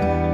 Bye.